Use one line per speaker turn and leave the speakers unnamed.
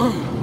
嗯